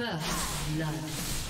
First blood.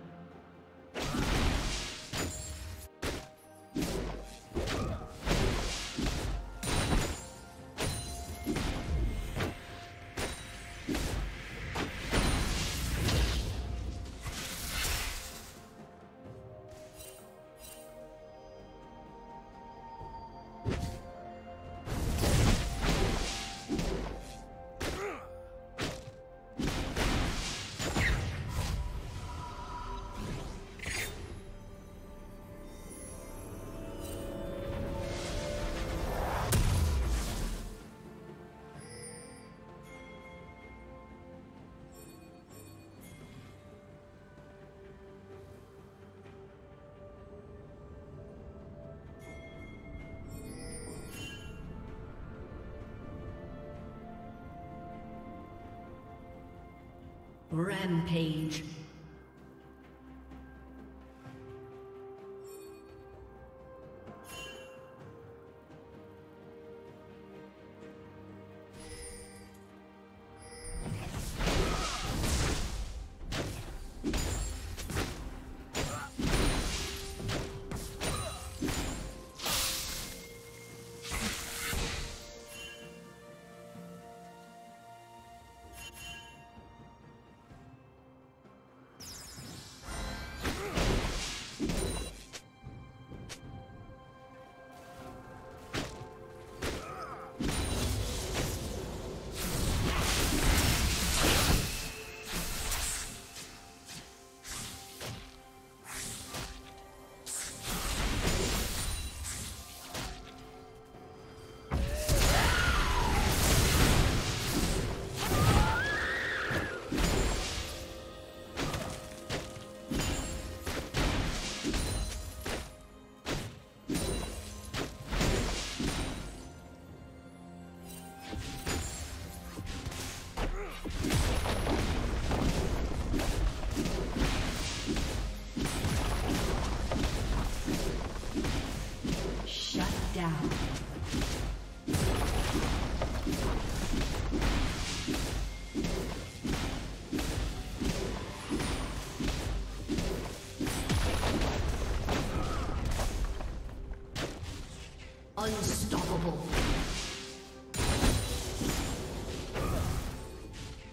Rampage.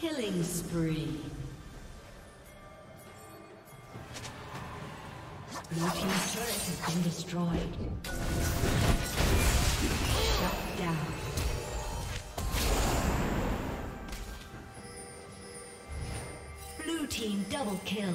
Killing spree. Blue team's turret has been destroyed. Shut down. Blue team double kill.